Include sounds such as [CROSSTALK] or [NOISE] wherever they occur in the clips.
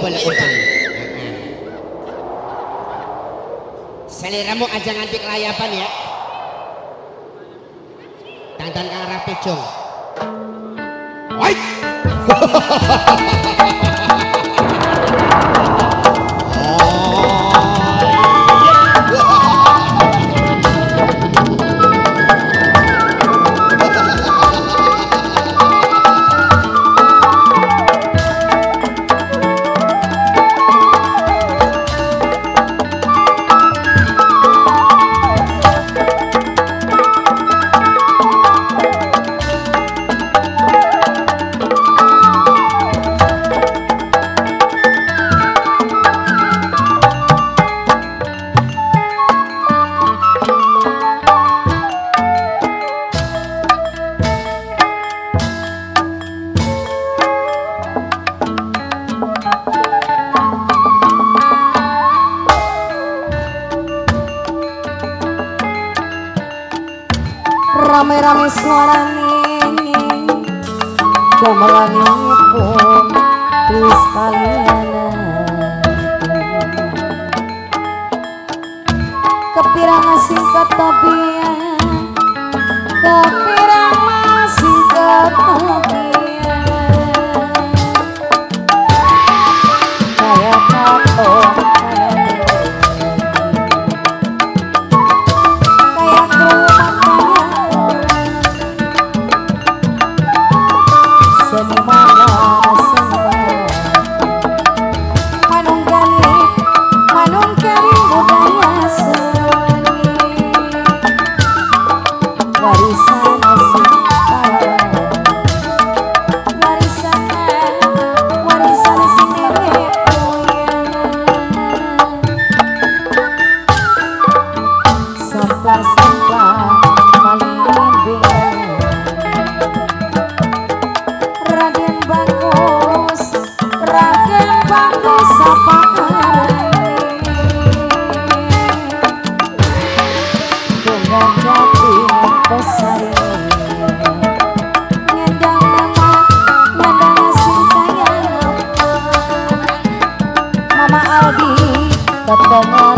boleh udan seliramu aja nanti kelayapan ya. Tantan arah rapi jong. Wait! [LAUGHS] rame-rame suarane Jomelanipun Kristalina Kepirang asing ketabian Kepirang 方が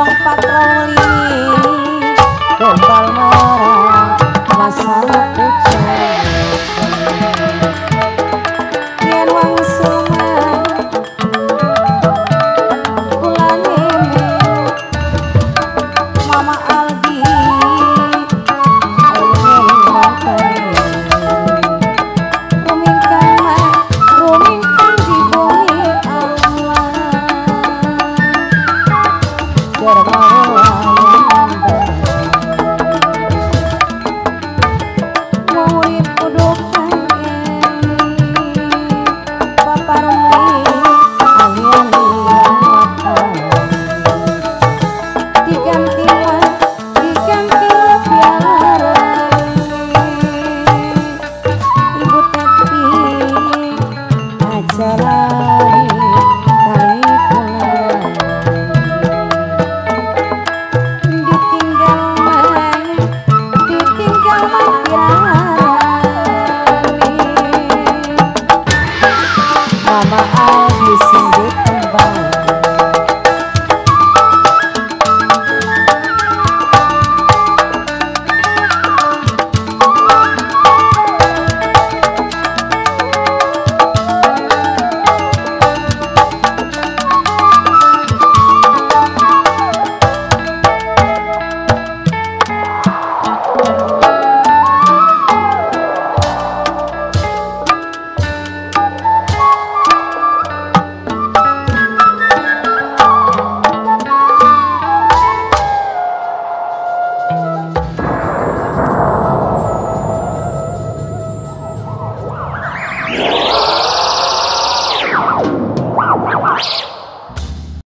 wong patroli gombal marah masalah Qua? mama. I